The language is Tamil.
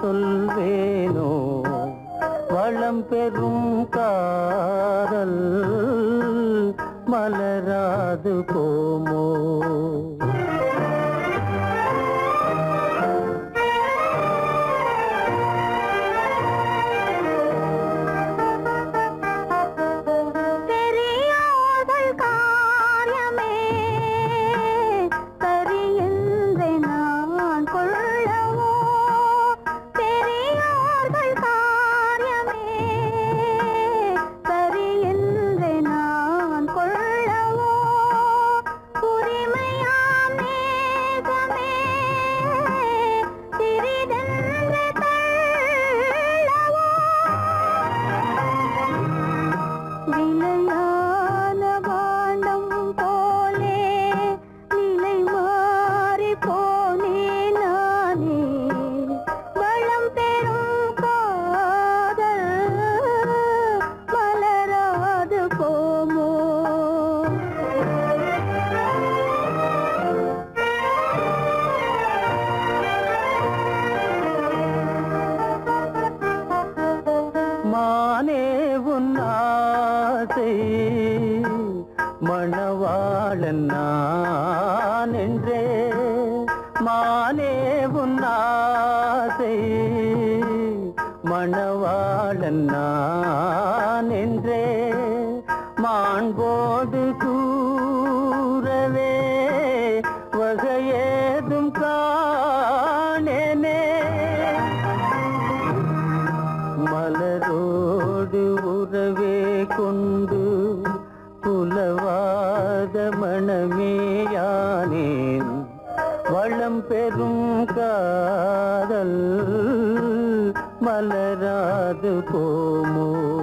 சொல்வேனோ? வளம் பெறும் காதல் மலராது போமோ? மணவாளன் நான் என்றே மானே உன்னாசை ஆசை. மணவாளன் நான் என்றே மாண்போடு கூறவே வகையேதும் காணேனே. மலரோ புலவாத மணமேயானேன் வளம் பெறும் காதல் மலராது போமோ.